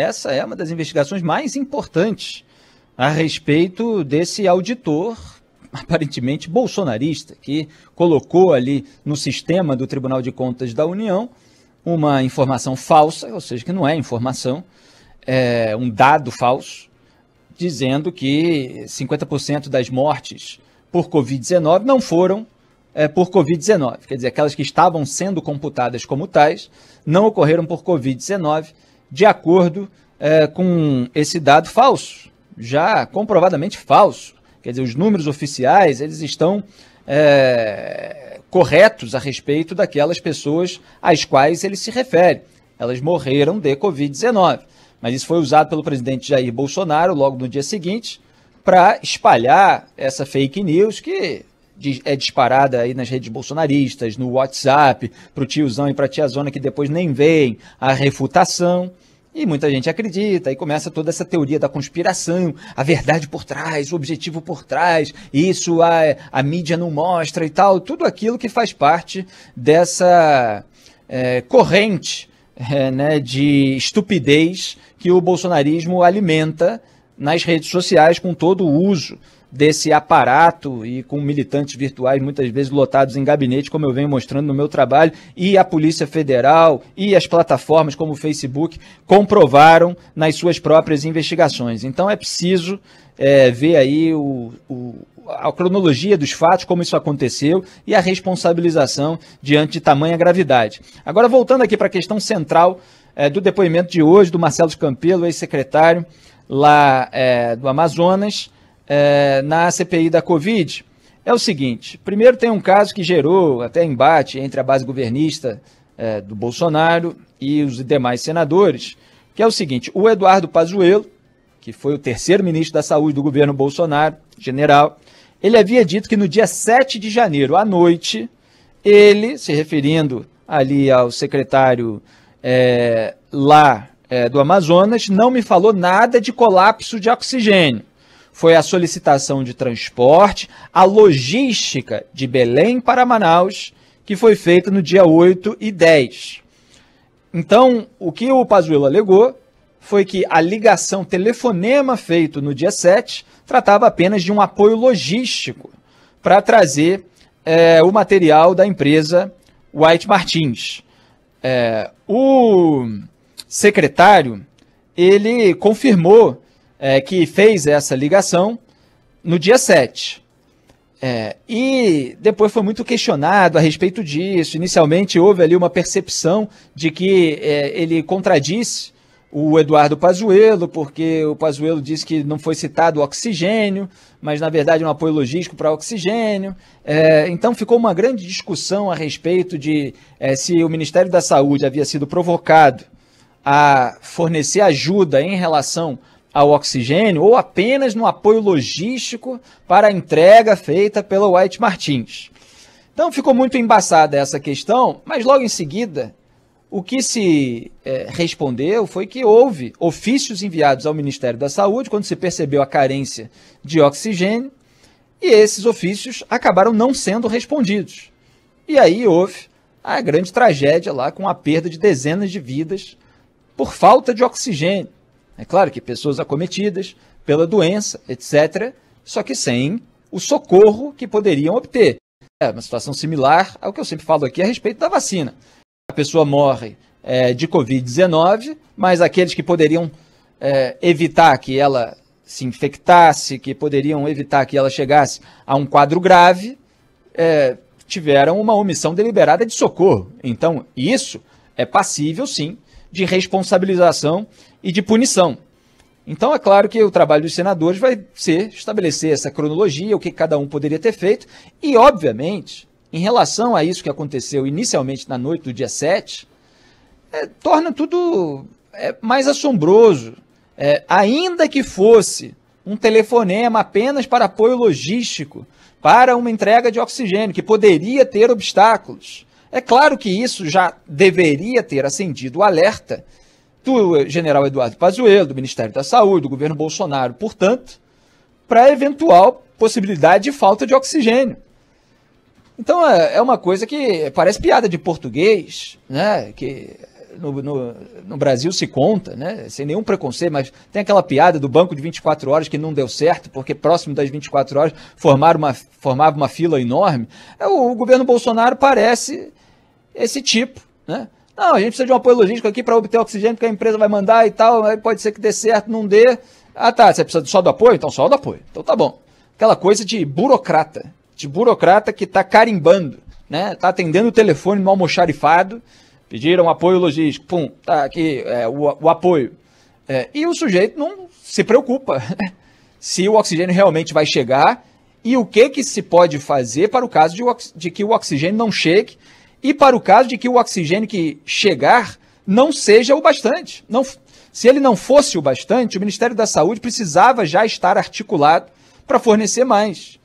essa é uma das investigações mais importantes a respeito desse auditor aparentemente bolsonarista, que colocou ali no sistema do Tribunal de Contas da União uma informação falsa, ou seja, que não é informação, é um dado falso, dizendo que 50% das mortes por Covid-19 não foram é, por Covid-19. Quer dizer, aquelas que estavam sendo computadas como tais não ocorreram por Covid-19, de acordo é, com esse dado falso, já comprovadamente falso. Quer dizer, os números oficiais eles estão é, corretos a respeito daquelas pessoas às quais ele se refere. Elas morreram de Covid-19. Mas isso foi usado pelo presidente Jair Bolsonaro logo no dia seguinte para espalhar essa fake news que é disparada aí nas redes bolsonaristas, no WhatsApp, para o tiozão e para a tiazona que depois nem veem a refutação. E muita gente acredita, e começa toda essa teoria da conspiração, a verdade por trás, o objetivo por trás, isso a, a mídia não mostra e tal, tudo aquilo que faz parte dessa é, corrente é, né, de estupidez que o bolsonarismo alimenta nas redes sociais com todo o uso desse aparato e com militantes virtuais muitas vezes lotados em gabinete, como eu venho mostrando no meu trabalho, e a Polícia Federal e as plataformas como o Facebook comprovaram nas suas próprias investigações. Então é preciso é, ver aí o, o, a cronologia dos fatos, como isso aconteceu e a responsabilização diante de tamanha gravidade. Agora, voltando aqui para a questão central é, do depoimento de hoje do Marcelo Campelo, ex-secretário lá é, do Amazonas é, na CPI da Covid é o seguinte: primeiro, tem um caso que gerou até embate entre a base governista é, do Bolsonaro e os demais senadores, que é o seguinte: o Eduardo Pazuello, que foi o terceiro ministro da Saúde do governo Bolsonaro, general, ele havia dito que no dia 7 de janeiro à noite, ele, se referindo ali ao secretário é, lá é, do Amazonas, não me falou nada de colapso de oxigênio foi a solicitação de transporte, a logística de Belém para Manaus, que foi feita no dia 8 e 10. Então, o que o Pazuello alegou foi que a ligação telefonema feito no dia 7 tratava apenas de um apoio logístico para trazer é, o material da empresa White Martins. É, o secretário ele confirmou é, que fez essa ligação no dia 7. É, e depois foi muito questionado a respeito disso. Inicialmente houve ali uma percepção de que é, ele contradisse o Eduardo Pazuello, porque o Pazuello disse que não foi citado oxigênio, mas na verdade é um apoio logístico para oxigênio. É, então ficou uma grande discussão a respeito de é, se o Ministério da Saúde havia sido provocado a fornecer ajuda em relação ao oxigênio ou apenas no apoio logístico para a entrega feita pela White Martins. Então ficou muito embaçada essa questão, mas logo em seguida o que se é, respondeu foi que houve ofícios enviados ao Ministério da Saúde quando se percebeu a carência de oxigênio e esses ofícios acabaram não sendo respondidos. E aí houve a grande tragédia lá com a perda de dezenas de vidas por falta de oxigênio. É claro que pessoas acometidas pela doença, etc., só que sem o socorro que poderiam obter. É uma situação similar ao que eu sempre falo aqui a respeito da vacina. A pessoa morre é, de Covid-19, mas aqueles que poderiam é, evitar que ela se infectasse, que poderiam evitar que ela chegasse a um quadro grave, é, tiveram uma omissão deliberada de socorro. Então, isso é passível, sim, de responsabilização e de punição. Então, é claro que o trabalho dos senadores vai ser estabelecer essa cronologia, o que cada um poderia ter feito, e, obviamente, em relação a isso que aconteceu inicialmente na noite do dia 7, é, torna tudo é, mais assombroso. É, ainda que fosse um telefonema apenas para apoio logístico, para uma entrega de oxigênio, que poderia ter obstáculos. É claro que isso já deveria ter acendido o alerta do general Eduardo Pazuello, do Ministério da Saúde, do governo Bolsonaro, portanto, para eventual possibilidade de falta de oxigênio. Então é, é uma coisa que parece piada de português, né? Que no, no, no, Brasil se conta, né? Sem nenhum preconceito, mas tem aquela piada do banco de 24 horas que não deu certo, porque próximo das 24 horas formaram uma, formava uma fila enorme. É, o, o governo Bolsonaro parece esse tipo, né? Não, a gente precisa de um apoio logístico aqui para obter oxigênio que a empresa vai mandar e tal, pode ser que dê certo, não dê. Ah, tá, você precisa só do apoio? Então só do apoio. Então tá bom. Aquela coisa de burocrata, de burocrata que está carimbando, né? Tá atendendo o telefone no almoxarifado, pediram apoio logístico, pum, tá aqui é, o, o, apoio. É, e o sujeito não se preocupa se o oxigênio realmente vai chegar e o que, que se pode fazer para o caso de, de que o oxigênio não chegue e para o caso de que o oxigênio que chegar não seja o bastante. Não, se ele não fosse o bastante, o Ministério da Saúde precisava já estar articulado para fornecer mais.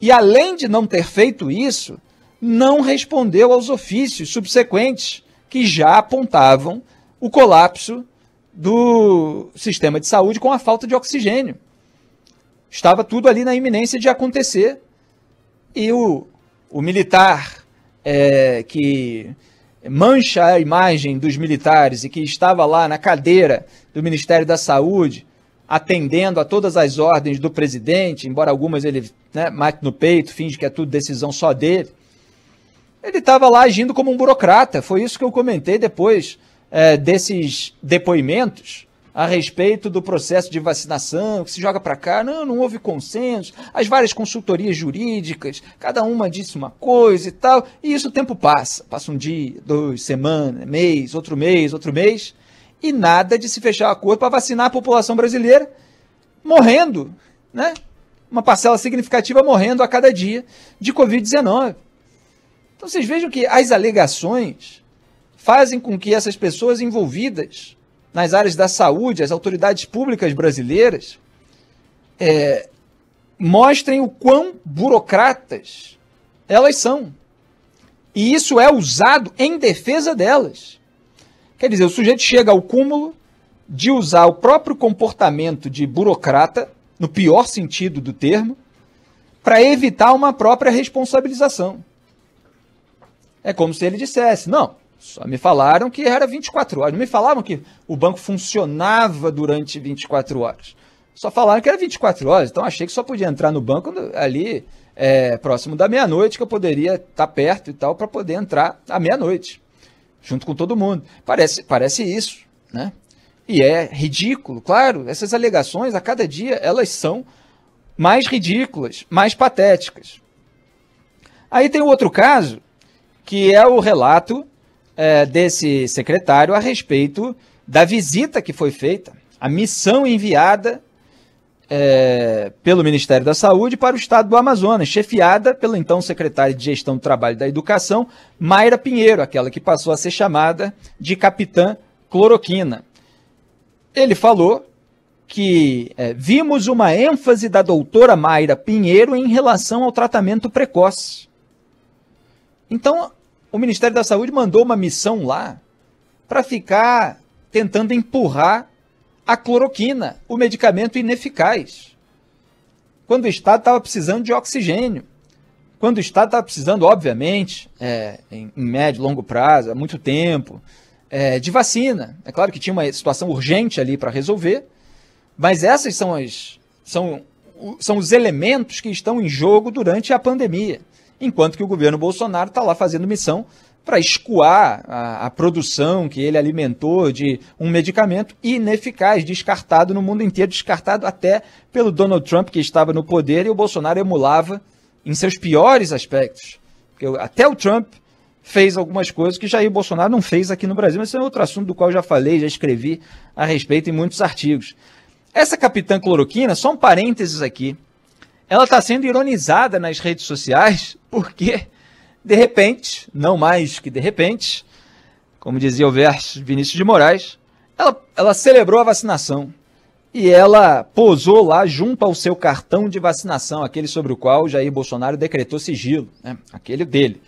E além de não ter feito isso, não respondeu aos ofícios subsequentes que já apontavam o colapso do sistema de saúde com a falta de oxigênio. Estava tudo ali na iminência de acontecer. E o, o militar é, que mancha a imagem dos militares e que estava lá na cadeira do Ministério da Saúde, atendendo a todas as ordens do presidente, embora algumas ele né, mate no peito, finge que é tudo decisão só dele. Ele estava lá agindo como um burocrata. Foi isso que eu comentei depois é, desses depoimentos a respeito do processo de vacinação, que se joga para cá, não, não houve consenso, as várias consultorias jurídicas, cada uma disse uma coisa e tal, e isso o tempo passa, passa um dia, dois, semana, mês, outro mês, outro mês, e nada de se fechar acordo para vacinar a população brasileira morrendo, né? Uma parcela significativa morrendo a cada dia de Covid-19. Então vocês vejam que as alegações fazem com que essas pessoas envolvidas nas áreas da saúde, as autoridades públicas brasileiras, é, mostrem o quão burocratas elas são. E isso é usado em defesa delas. Quer dizer, o sujeito chega ao cúmulo de usar o próprio comportamento de burocrata, no pior sentido do termo, para evitar uma própria responsabilização. É como se ele dissesse: não, só me falaram que era 24 horas. Não me falavam que o banco funcionava durante 24 horas. Só falaram que era 24 horas. Então achei que só podia entrar no banco ali é, próximo da meia-noite, que eu poderia estar perto e tal, para poder entrar à meia-noite, junto com todo mundo. Parece, parece isso, né? E é ridículo, claro. Essas alegações, a cada dia, elas são mais ridículas, mais patéticas. Aí tem o outro caso, que é o relato é, desse secretário a respeito da visita que foi feita, a missão enviada é, pelo Ministério da Saúde para o estado do Amazonas, chefiada pela então secretária de Gestão do Trabalho e da Educação, Mayra Pinheiro, aquela que passou a ser chamada de Capitã Cloroquina. Ele falou que é, vimos uma ênfase da doutora Mayra Pinheiro em relação ao tratamento precoce. Então, o Ministério da Saúde mandou uma missão lá para ficar tentando empurrar a cloroquina, o medicamento ineficaz. Quando o Estado estava precisando de oxigênio. Quando o Estado estava precisando, obviamente, é, em, em, médio e longo prazo, há muito tempo, é, de vacina. É claro que tinha uma situação urgente ali para resolver, mas essas são, as, são, são os elementos que estão em jogo durante a pandemia enquanto que o governo Bolsonaro está lá fazendo missão para escoar a, a, produção que ele alimentou de um medicamento ineficaz, descartado no mundo inteiro, descartado até pelo Donald Trump, que estava no poder, e o Bolsonaro emulava em seus piores aspectos. Porque até o Trump fez algumas coisas que Jair Bolsonaro não fez aqui no Brasil, mas esse é outro assunto do qual já falei, já escrevi a respeito em muitos artigos. Essa capitã cloroquina, só um parênteses aqui, ela está sendo ironizada nas redes sociais porque, de repente, não mais que de repente, como dizia o verso Vinícius de Moraes, ela, ela celebrou a vacinação e ela posou lá junto ao seu cartão de vacinação, aquele sobre o qual Jair Bolsonaro decretou sigilo, né? aquele dele.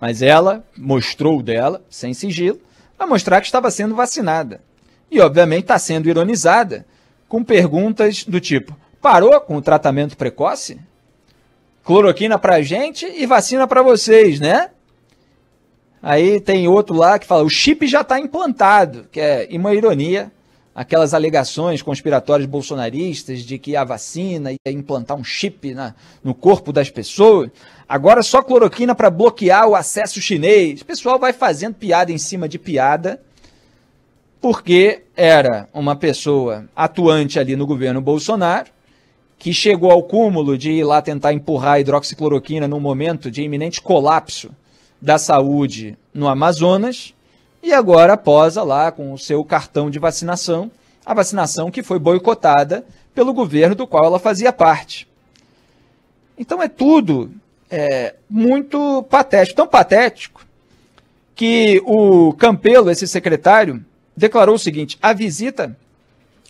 Mas ela mostrou o dela, sem sigilo, para mostrar que estava sendo vacinada. E, obviamente, está sendo ironizada com perguntas do tipo: parou com o tratamento precoce? Cloroquina para gente e vacina para vocês, né? Aí tem outro lá que fala: o chip já está implantado, que é uma ironia. Aquelas alegações conspiratórias bolsonaristas de que a vacina ia implantar um chip na, no corpo das pessoas. Agora só cloroquina para bloquear o acesso chinês. O pessoal vai fazendo piada em cima de piada, porque era uma pessoa atuante ali no governo Bolsonaro, que chegou ao cúmulo de ir lá tentar empurrar a hidroxicloroquina num momento de iminente colapso da saúde no Amazonas e agora posa lá com o seu cartão de vacinação, a vacinação que foi boicotada pelo governo do qual ela fazia parte. Então é tudo é, muito patético, tão patético que o Campelo, esse secretário, declarou o seguinte: a visita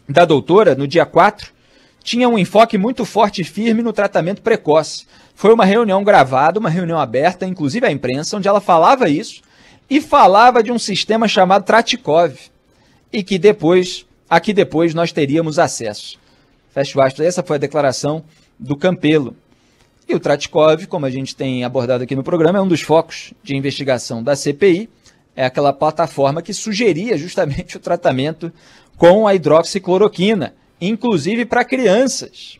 da doutora no dia 4 tinha um enfoque muito forte e firme no tratamento precoce. Foi uma reunião gravada, uma reunião aberta, inclusive à imprensa, onde ela falava isso e falava de um sistema chamado Tratikov e que depois, aqui depois nós teríamos acesso. Fecha aspas. Essa foi a declaração do Campelo. E o Tratikov, como a gente tem abordado aqui no programa, é um dos focos de investigação da CPI. É aquela plataforma que sugeria justamente o tratamento com a hidroxicloroquina, inclusive para crianças.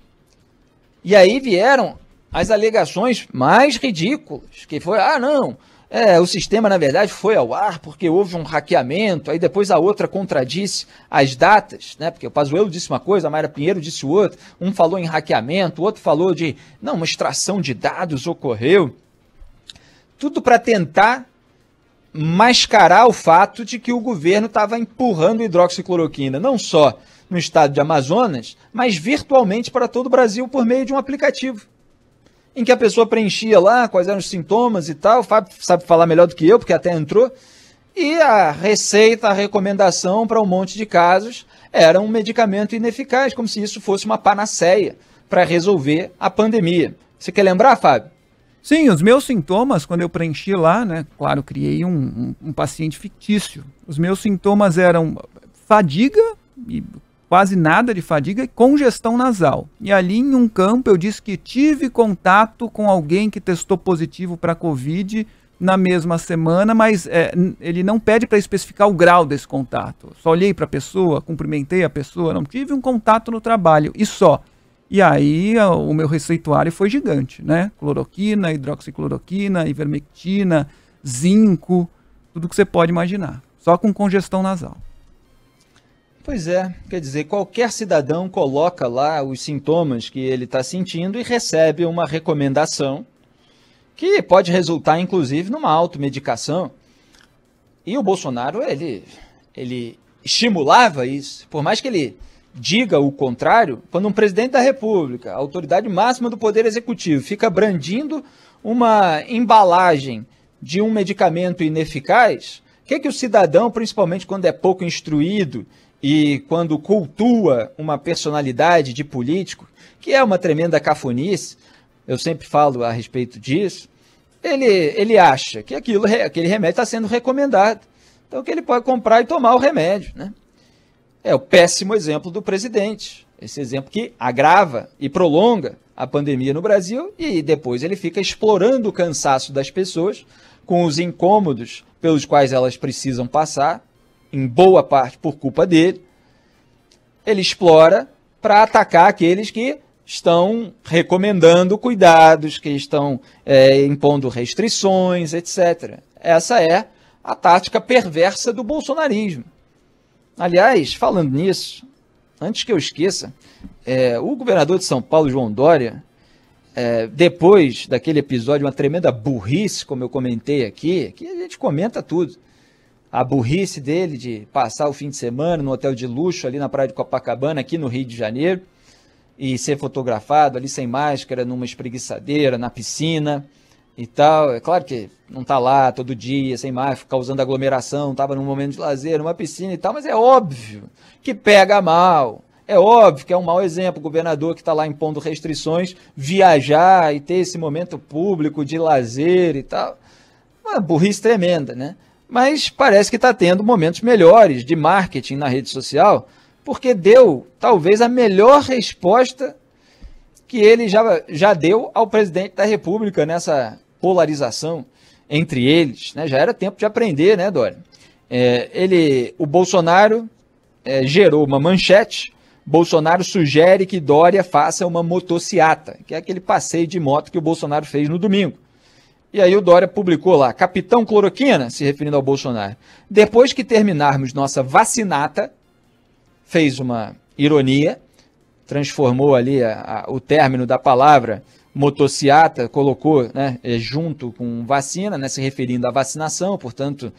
E aí vieram as alegações mais ridículas, que foi, ah, não, é, o sistema, na verdade, foi ao ar porque houve um hackeamento, aí depois a outra contradisse as datas, né? Porque o Pazuello disse uma coisa, a Mayra Pinheiro disse outra, um falou em hackeamento, o outro falou de, não, uma extração de dados ocorreu. Tudo para tentar mascarar o fato de que o governo estava empurrando hidroxicloroquina, não só no estado de Amazonas, mas virtualmente para todo o Brasil por meio de um aplicativo. Em que a pessoa preenchia lá quais eram os sintomas e tal, o Fábio sabe falar melhor do que eu, porque até entrou, e a receita, a recomendação para um monte de casos era um medicamento ineficaz, como se isso fosse uma panaceia para resolver a pandemia. Você quer lembrar, Fábio? Sim, os meus sintomas, quando eu preenchi lá, né? Claro, criei um, um, um paciente fictício. Os meus sintomas eram fadiga e quase nada de fadiga e congestão nasal. E ali em um campo eu disse que tive contato com alguém que testou positivo para Covid na mesma semana, mas é, ele não pede para especificar o grau desse contato. Só olhei para a pessoa, cumprimentei a pessoa, não tive um contato no trabalho e só. E aí o meu receituário foi gigante, né? Cloroquina, hidroxicloroquina, ivermectina, zinco, tudo que você pode imaginar. Só com congestão nasal. Pois é, quer dizer, qualquer cidadão coloca lá os sintomas que ele está sentindo e recebe uma recomendação que pode resultar, inclusive, numa automedicação. E o Bolsonaro, ele, ele estimulava isso, por mais que ele diga o contrário, quando um presidente da República, a autoridade máxima do Poder Executivo, fica brandindo uma embalagem de um medicamento ineficaz, o que, é que o cidadão, principalmente quando é pouco instruído e quando cultua uma personalidade de político, que é uma tremenda cafonice, eu sempre falo a respeito disso, ele, ele acha que aquilo, aquele remédio está sendo recomendado. Então que ele pode comprar e tomar o remédio. Né? É o péssimo exemplo do presidente. Esse exemplo que agrava e prolonga a pandemia no Brasil e depois ele fica explorando o cansaço das pessoas com os incômodos pelos quais elas precisam passar em boa parte por culpa dele, ele explora para atacar aqueles que estão recomendando cuidados, que estão é, impondo restrições, etc. Essa é a tática perversa do bolsonarismo. Aliás, falando nisso, antes que eu esqueça, é, o governador de São Paulo, João Dória, é, depois daquele episódio, uma tremenda burrice, como eu comentei aqui, que a gente comenta tudo, a burrice dele de passar o fim de semana no hotel de luxo ali na praia de Copacabana, aqui no Rio de Janeiro, e ser fotografado ali sem máscara, numa espreguiçadeira, na piscina e tal. É claro que não está lá todo dia, sem máscara, causando aglomeração, estava num momento de lazer, numa piscina e tal, mas é óbvio que pega mal. É óbvio que é um mau exemplo o governador que está lá impondo restrições, viajar e ter esse momento público de lazer e tal. Uma burrice tremenda, né? mas parece que está tendo momentos melhores de marketing na rede social, porque deu talvez a melhor resposta que ele já, já deu ao presidente da República nessa polarização. entre eles, né? Já era tempo de aprender, né, Dória? É, ele, o Bolsonaro é, gerou uma manchete. Bolsonaro sugere que Dória faça uma motociata, que é aquele passeio de moto que o Bolsonaro fez no domingo. E aí o Dória publicou lá, Capitão Cloroquina, se referindo ao Bolsonaro. Depois que terminarmos nossa vacinata, fez uma ironia, transformou ali a, a, o término da palavra motociata, colocou né, é, junto com vacina, né, se referindo à vacinação, portanto,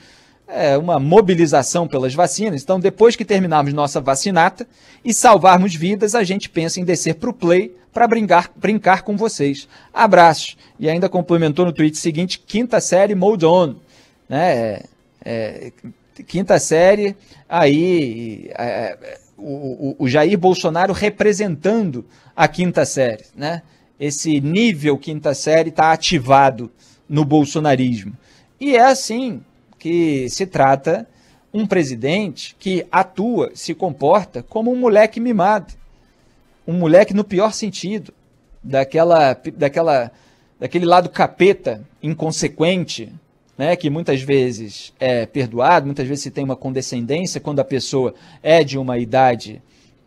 é uma mobilização pelas vacinas. Então, depois que terminarmos nossa vacinata e salvarmos vidas, a gente pensa em descer para o play para brincar, brincar com vocês. Abraços. E ainda complementou no tweet seguinte, quinta série mode on. Né? É, é, quinta série, aí é, é o, o, o Jair Bolsonaro representando a quinta série. Né? Esse nível quinta série está ativado no bolsonarismo. E é assim que se trata um presidente que atua, se comporta como um moleque mimado. Um moleque no pior sentido, daquela, daquela, daquele lado capeta, inconsequente, né, que muitas vezes é perdoado, muitas vezes se tem uma condescendência quando a pessoa é de uma idade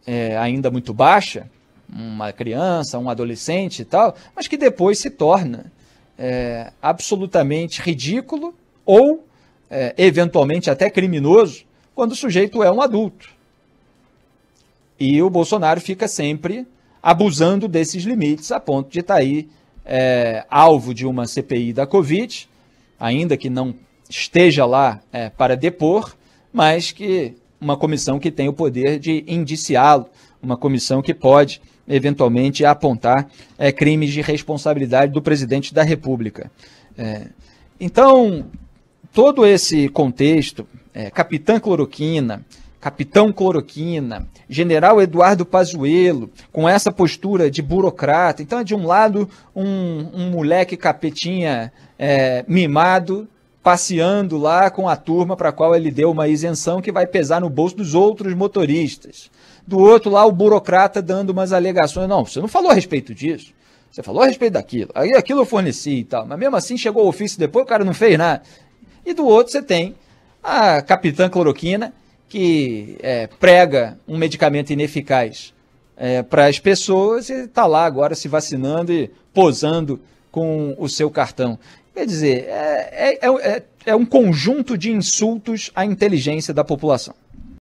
é, ainda muito baixa, uma criança, um adolescente e tal, mas que depois se torna é, absolutamente ridículo ou é, eventualmente até criminoso quando o sujeito é um adulto. E o Bolsonaro fica sempre abusando desses limites a ponto de estar tá aí é, alvo de uma CPI da Covid, ainda que não esteja lá é, para depor, mas que uma comissão que tem o poder de indiciá-lo, uma comissão que pode eventualmente apontar é, crimes de responsabilidade do presidente da República. É, então, todo esse contexto, é, Capitã Cloroquina, Capitão Cloroquina, General Eduardo Pazuello, com essa postura de burocrata. Então, de um lado, um, um moleque capetinha é, mimado, passeando lá com a turma para a qual ele deu uma isenção que vai pesar no bolso dos outros motoristas do outro lá o burocrata dando umas alegações. Não, você não falou a respeito disso. Você falou a respeito daquilo. Aí aquilo eu forneci e tal. Mas mesmo assim chegou o ofício depois, o cara não fez nada. E do outro você tem a capitã cloroquina, que é, prega um medicamento ineficaz é, para as pessoas e está lá agora se vacinando e posando com o seu cartão. Quer dizer, é, é, é, é um conjunto de insultos à inteligência da população.